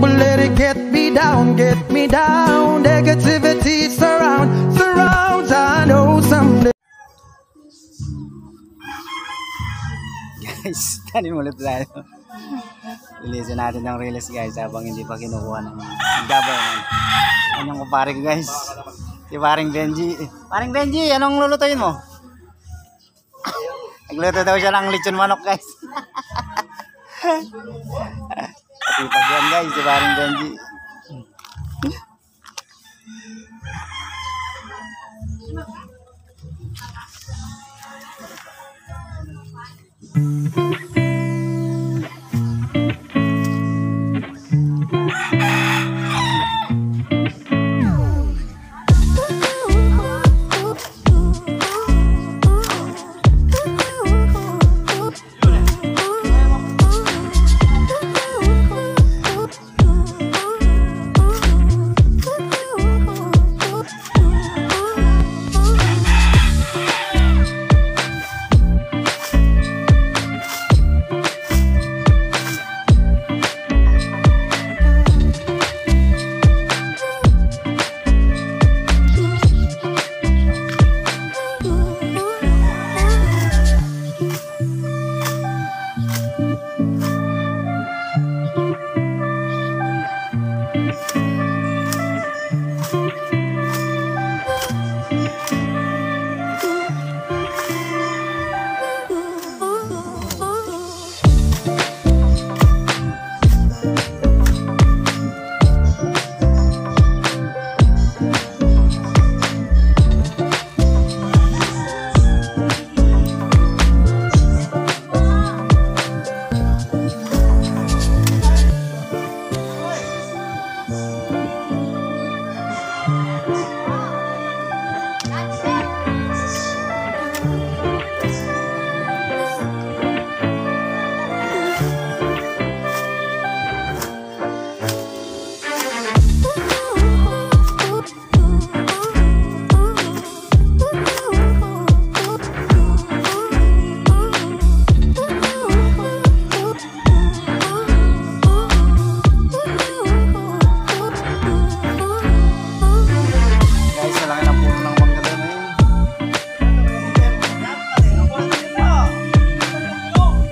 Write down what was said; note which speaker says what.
Speaker 1: will let it get me down, get me down. Negativity surround, surrounds. I know someday.
Speaker 2: Guys, kanin ulit tayo. Lilisin natin ng release guys habang hindi pa kinukuha ng government. Anong kupare ko guys? Si paring Benji. Paring Benji, anong lulutuin mo? Nagluto daw siya ng lechon manok guys. Sipagan guys, di bareng janji.